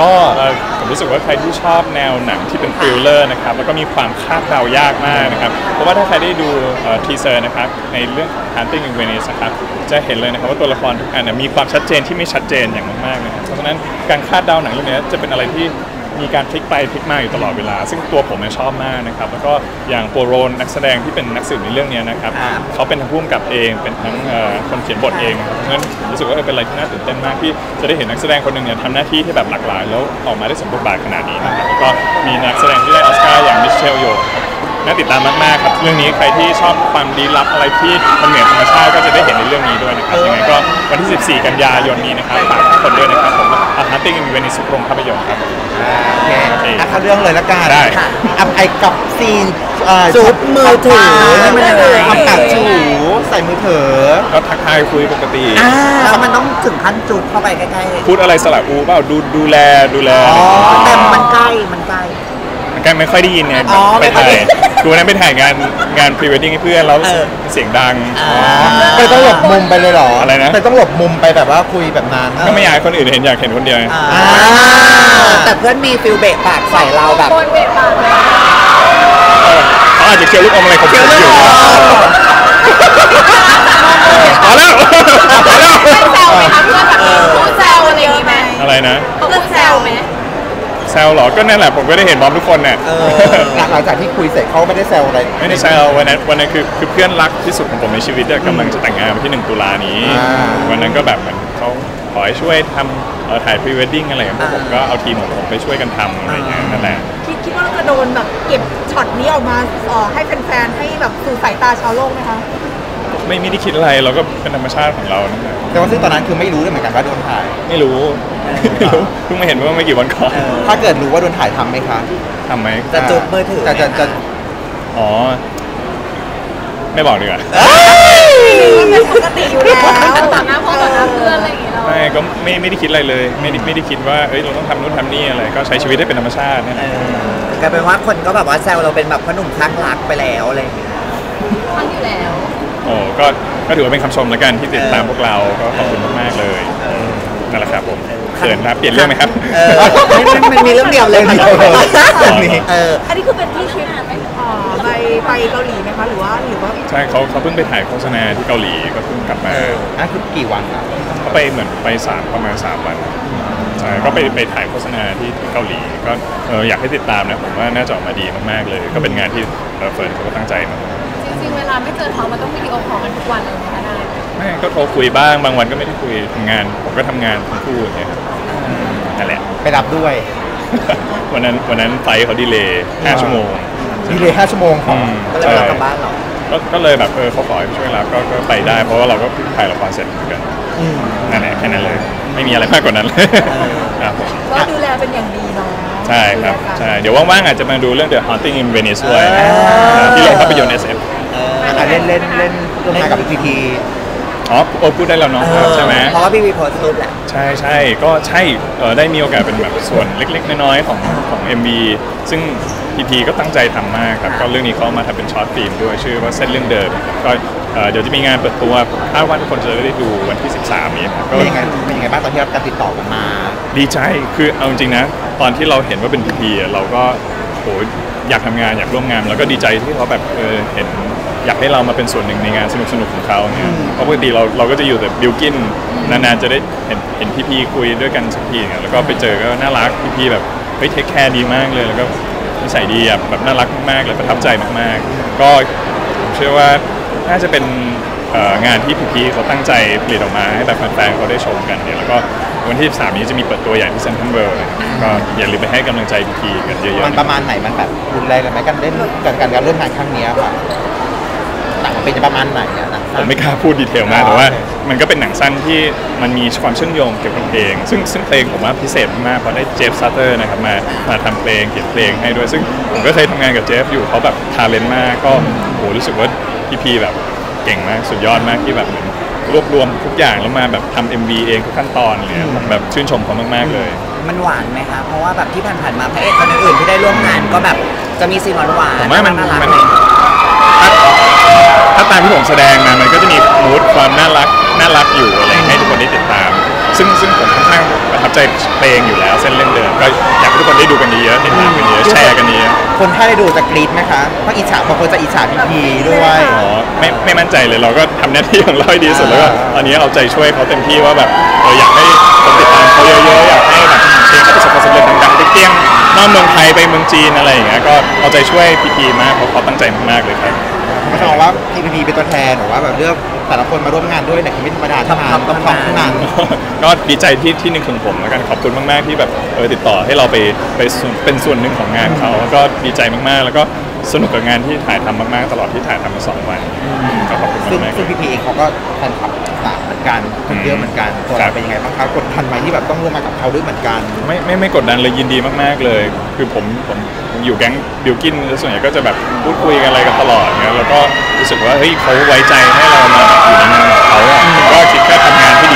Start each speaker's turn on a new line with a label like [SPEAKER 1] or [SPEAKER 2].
[SPEAKER 1] ก็ผมรู้สึกว่าใครที่ชอบแนวหนังที่เป็น thriller นะครับแล้วก็มีความคาดเดายากมากนะครับเพราะว่าถ้าใครได้ดู teaser นะครับในเรื่องของ Haunting in Venice นะครับจะเห็นเลยนะครับว่าตัวละครทุกอันมีความชัดเจนที่ไม่ชัดเจนอย่างมากๆนะครับเพราะฉะนั้นการคาดเดาหนังเรื่องนี้จะเป็นอะไรที่ มีการพลิกไปพลิกมาอยู่ตลอดเวลา ซึ่งตัวผมเนี่ยชอบมากนะครับ แล้วก็อย่างปัวโรต์นักแสดงที่เป็นนักสืบในเรื่องนี้นะครับ เขาเป็นทั้งผู้กำกับเองเป็นทั้งเอ่อคนเขียนบทเองนะครับเพราะฉะนั้นรู้สึกว่าเออเป็นอะไรที่น่าตื่นเต้นมากที่จะได้เห็นนักแสดงคนหนึ่งเนี่ยทำหน้าที่ที่แบบหลากหลาย แล้วออกมาได้สมบทบาทขนาดนี้นะครับแล้วก็มีนักแสดงที่ได้ออสการ์อย่างมิเชล โหย่ว น่าติดตามมากๆครับเรื่องนี้ใครที่ชอบความลี้ลับอะไรที่มันเหนือธรรมชาติก็จะได้เห็นในเรื่องนี้ด้วยนะครับยังไงก็วันที่ 14 กันยายนนี้นะครับฝากทุกคนด้วยนะครับผม A Haunting in Venice ทุกโรงภาพยนตร์ครับ
[SPEAKER 2] โอเค
[SPEAKER 1] โอเค
[SPEAKER 2] อะเข้าเรื่องเลยละกัน
[SPEAKER 1] ได้
[SPEAKER 2] ค่ะอะไอ้กับซีนเอ่อ
[SPEAKER 3] จุ๊บมือถือนี่มันยังไง
[SPEAKER 2] ทำปากจูใส่มือถือ
[SPEAKER 1] ก็ทักทายคุยปกติ
[SPEAKER 3] อ่าแล้วมันต้องถึงขั้นจุ๊บเข้าไปใกล้
[SPEAKER 1] พูดอะไรสลับอูเปล่าดูดูแลดูแล
[SPEAKER 2] อ๋อ
[SPEAKER 3] ๆแต่มันใกล้มันใกล้
[SPEAKER 1] มันก็ไม่ค่อยได้ยินไง
[SPEAKER 3] อ๋อ
[SPEAKER 1] ไป
[SPEAKER 3] ไม่ ค่อย
[SPEAKER 1] ถ่าย
[SPEAKER 3] ได้
[SPEAKER 1] ดูนั้นไปถ่ายงานงานพรีเวดดิ้งให้เพื่อนแล้ว
[SPEAKER 3] เออ
[SPEAKER 1] เสียงดัง
[SPEAKER 2] ไปต้องหลบมุมไปเลยเหรออะไร
[SPEAKER 1] นะ
[SPEAKER 2] ไปต้องหลบมุมไปแบบว่าคุยแบบนั้น
[SPEAKER 1] ก็ไม่อยากให้คนอื่นเห็นอยากเห็นคนเดียวไง
[SPEAKER 3] อ่าแต่เพื่อนมี feel เบะปากใส่เราแบบ
[SPEAKER 4] คนเบะปากเลย
[SPEAKER 1] เขาอาจจะเคี้ยวลูกอมอะไรของผมอยู่พอแล้วพอแล้ว
[SPEAKER 4] เพื่อนแซวไหมคะเพื่อนแบบพูดแซวอะไรอย่างงี้ไหม
[SPEAKER 1] อะไรนะ
[SPEAKER 4] เพื่อนแซวไหม
[SPEAKER 1] แซวเหรอ ก็นั่นแหละผมก็ได้เห็นบอมทุกคนเนี่ย
[SPEAKER 2] เออหลังหลังจากที่คุยเสร็จเขาไม่ได้แซวอะไร
[SPEAKER 1] ไม่ได้แซววันนั้นวันนั้นคือคือเพื่อนรักที่สุดของผมในชีวิตเนี่ยกำลังจะแต่งงานวันที่หนึ่งตุลานี้
[SPEAKER 2] อ่า
[SPEAKER 1] วันนั้นก็แบบเหมือนเขาขอให้ช่วยทำเอ่อถ่ายพรีเวดดิ้งอะไรอย่างเงี้ยพวกผมก็เอาทีมของผมไปช่วยกันทำอะไรอย่างเงี้ยนั่นแหละ
[SPEAKER 5] คิดคิดว่าเราจะโดนแบบเก็บช็อตนี้ออกมาเอ่อให้แฟนๆ ให้แบบสู่สายตาชาวโลกไหมคะ
[SPEAKER 1] ไม่ไม่ได้คิดอะไรเราก็เป็นธรรมชาติของเรานั่นแหละ
[SPEAKER 2] แต่ว่าซึ่งตอนนั้นคือไม่รู้เลยเหมือนกันว่าโดนถ่าย
[SPEAKER 1] ไม่รู้ไม่รู้เพิ่งมาเห็นเมื่อไม่กี่วันก่อน
[SPEAKER 2] ถ้าเกิดรู้ว่าโดนถ่ายทำไหมคะ
[SPEAKER 1] ทำไหม
[SPEAKER 3] จะจุบมือถือ
[SPEAKER 2] จะจะจะ
[SPEAKER 1] อ๋อ ไม่บอกดีกว่า
[SPEAKER 5] มันเป็นปกติอยู่แล้ว
[SPEAKER 4] ต่อหน้าพ่อต่อหน้าเพื่อนอะไรอย่างงี้เรา
[SPEAKER 1] ไม่ก็ไม่ไม่ได้คิดอะไรเลย ไม่ได้ไม่ได้คิดว่าเอ้ยเราต้องทำนู่นทำนี่อะไร ก็ใช้ชีวิตให้เป็นธรรมชาติเนี่ย
[SPEAKER 3] เออกลายเป็นว่าคนก็แบบว่าแซวเราเป็นแบบพ่อหนุ่มคลั่งรักไปแล้วอะไรอย่างเงี้ย
[SPEAKER 4] ทั้งอยู่แล้ว
[SPEAKER 1] โอ้ก็ก็ถือว่าเป็นคำชมแล้วกันที่ติดตามพวกเราก็ขอบคุณมากๆเลยนั่นแหละครับผมเขินครับเปลี่ยนเรื่องไหมครับ
[SPEAKER 3] เออมันมันมันมีเรื่องเดียวเลยค่ะ
[SPEAKER 2] เรื่องนี้
[SPEAKER 3] เออ
[SPEAKER 5] อันนี้คือเป็นที่ทริปเอ่อไปไปเกาหลีไหมคะหรือว่าหรือว่า
[SPEAKER 1] ใช่เขาเขาเพิ่งไปถ่ายโฆษณาที่เกาหลีก็เพิ่งกลับมา
[SPEAKER 2] นั่นคือกี่วันอะ
[SPEAKER 1] เขาไปเหมือนไปสามประมาณสามวันใช่ก็ไปไปถ่ายโฆษณาที่ที่เกาหลีก็เอออยากให้ติดตามนะผมว่าน่าจะออกมาดีมากๆเลย ก็เป็นงานที่เออเฟิร์นเขาก็ตั้งใจมาก
[SPEAKER 4] จริงๆเวลาไม่เจอเขามันต้องวิดีโอคอลกันทุกวันเลยนะคะได้
[SPEAKER 1] ไม่ก็โทรคุยบ้างบางวันก็ไม่ได้คุยทำงาน ผมก็ทำงานทั้งคู่อย่างเงี้ยครับนั่นแหละ
[SPEAKER 2] ไปรับด้วย
[SPEAKER 1] วันนั้นวันนั้น flight เขา delay ห้าชั่วโมง
[SPEAKER 2] delay ห้าชั่วโมงข
[SPEAKER 1] อื
[SPEAKER 2] อง
[SPEAKER 1] ม
[SPEAKER 3] ก็เลยเรากลับบ้านเหรอ
[SPEAKER 1] ก็ก็เลยแบบเออเขาขอให้ไปช่วยรับก็ก็ไปได้ เพราะว่าเราก็ถ่ายละครเสร็จเหมือนกัน
[SPEAKER 2] อืม
[SPEAKER 1] นั่นแหละแค่นั้นเลย ไม่มีอะไรมากกว่านั้นเลยครับผม
[SPEAKER 5] ก็ดูแลเป็นอย่างดีเนาะ
[SPEAKER 1] ใช่ครับ
[SPEAKER 5] ดูแลกัน
[SPEAKER 1] ใช่ เดี๋ยวว่างๆอาจจะมาดูเรื่อง The Haunting in Venice ด้วย
[SPEAKER 3] เออ
[SPEAKER 1] ที่โรงภาพยนตร์ SF
[SPEAKER 2] อะเล่นเล่นเล่นร่วมงานกับพีพี
[SPEAKER 1] อ๋อโอพูดได้แล้วเนาะใช่ไหม
[SPEAKER 3] เพราะว่าพีพีโพสต์รูปแหละ
[SPEAKER 1] ใช่ใช่ก็ใช่เออได้มีโอกาสเป็นแบบส่วนเล็ก ๆ น้อยๆของของ MV ซึ่งพีพีก็ตั้งใจทำมากครับก็เรื่องนี้เขาเอามาทำเป็น short film ด้วยชื่อว่าเส้นเรื่องเดิมก็เอ่อเดี๋ยวจะมีงานเปิดตัวคาดว่าทุกคนจะได้ดูวันที่ 13 นี้ครับก็
[SPEAKER 2] เป็นยังไงเป็นยังไงบ้างตอนที่รับการติดต่อกันมา
[SPEAKER 1] ดีใจ คือเอาจริงๆนะ ตอนที่เราเห็นว่าเป็นพีพีเราก็โหอยากทำงานอยากร่วมงาน แล้วก็ดีใจที่เขาแบบเออเห็น อยากให้เรามาเป็นส่วนหนึ่งในงานสนุกๆของเขาเนี่ยเพราะปกติเราเราก็จะอยู่แต่บิวกิ้นนานๆจะได้เห็นเห็นพีพีคุยด้วยกันสักทีเนี่ยแล้วก็ไปเจอก็น่ารักพีพีแบบเฮ้ย take care ดีมากเลยแล้วก็นิสัยดีอะแบบน่ารักมากๆเลยประทับใจมากๆ ก็ผมเชื่อว่าน่าจะเป็นเอ่องานที่พีพีเขาตั้งใจผลิตออกมาให้แบบแฟนๆเขาได้ชมกันเนี่ยแล้วก็วันที่ 13 นี้จะมีเปิดตัวใหญ่ที่เซนทรัลเวิลด์ก็อย่าลืมไปให้กำลังใจพีพีกันเยอะๆ
[SPEAKER 2] มันประมาณไหนมันแบบรุนแรงกันไหมกันเล่นกันการการร่วมงานครั้งเนี้ยค่ะหนังมัน เป็นประมาณไหนอะหนัง
[SPEAKER 1] ผมไม่กล้าพูด detail มาก
[SPEAKER 2] อ๋อ
[SPEAKER 1] แต่ว่า
[SPEAKER 2] โอเค
[SPEAKER 1] มันก็เป็นหนังสั้นที่มันมีความเชื่อมโยงเกี่ยวกับเพลง ซึ่งซึ่งเพลงผมว่าพิเศษมากเพราะได้เจฟซาเตอร์นะครับมามาทำเพลงเขียนเพลงให้ด้วย ซึ่งผมก็เคยทำงานกับเจฟอยู่เขาแบบทาเลนต์มากก็โหรู้สึกว่าพี่พีแบบเก่งมากสุดยอดมากที่แบบเหมือนรวบรวมทุกอย่างแล้วมาแบบทำ MV เองทุกขั้นตอนเลยผมแบบชื่นชมเขามากๆเลย
[SPEAKER 3] มันหวานไหมคะ เพราะว่าแบบที่ผ่านๆมาพระเอกคนอื่นๆที่ได้ร่วมงานก็แบบจะมีซีนหวานๆ
[SPEAKER 1] ผมว่ามัน
[SPEAKER 3] น่ารัก
[SPEAKER 1] มัน
[SPEAKER 3] เลย
[SPEAKER 1] ถ้าตามที่ผมแสดงมามันก็จะมีมูดความน่ารักน่ารักอยู่อะไรให้ทุกคนได้ติดตาม ซึ่งซึ่งผมค่อนข้างประทับใจเพลงอยู่แล้ว เส้นเรื่องเดิมก็อยากให้ทุกคนได้ดูกันเยอะๆติดตามกันเยอะๆแชร์กันเยอะ
[SPEAKER 2] คนถ้าได้ดูจะกรี๊ดไหมคะเพราะอิจฉาบางคนจะอิจฉาพีพีด้วย
[SPEAKER 1] อ๋อไม่ไม่มั่นใจเลยเราก็ทำหน้าที่ของเราให้ดีที่สุดแล้วก็ตอนนี้เอาใจช่วยเขาเต็มที่ว่าแบบเอออยากให้คนติดตามเขาเยอะๆอยากให้แบบเพลงเขาประสบความสำเร็จดังๆเปรี้ยงๆนอกเมืองไทยไปเมืองจีนอะไรอย่างเงี้ยก็เอาใจช่วยพีพีมากเพราะเขาตั้งใจมากๆเลยครับ
[SPEAKER 2] ผมมองว่าพีพีเป็นตัวแทนหรือว่าแบบเลือกแต่ละคนมาร่วมงานด้วยเนี่ยคือไม่ธรรมดา
[SPEAKER 3] top ๆ
[SPEAKER 2] ทำต้อง top
[SPEAKER 3] ทั้งนั้
[SPEAKER 2] นั้นน
[SPEAKER 1] ก็ดีใจที่ที่หนึ่งของผมแล้วกันขอบคุณมาก ๆ ที่แบบเออติดต่อให้เราไปไปส่วนเป็นส่วนหนึ่งของงานเขาก็ดีใจมากๆ แล้วก็ สนุกกับงานที่ถ่ายทำมากๆ ตลอดที่ถ่ายทำมาสองวันก็ขอบคุณ
[SPEAKER 2] ซึ่ง
[SPEAKER 1] มากๆ
[SPEAKER 2] ซึ่งพีพีเองเขาก็แฟนคลับต่างเหมือนกันคนเยอะเหมือนกันตัวเราครั
[SPEAKER 1] บ
[SPEAKER 2] เป็นยังไงบ้างคะกดดันไหมที่แบบต้องร่วมงานกับเขาด้วยเหมือนกัน
[SPEAKER 1] ไม่ไม่ไม่กดดันเลยยินดีมากๆเลย คือผมผมผมอยู่แก๊งบิวกิ้นแล้วส่วนใหญ่ก็จะแบบพูดคุยกันอะไรกันตลอดเงี้ยแล้วก็รู้สึกว่าเฮ้ยเขาไว้ใจให้เรามาอยู่ในงานของเขาอะผมก็คิดแค่ทำงานที่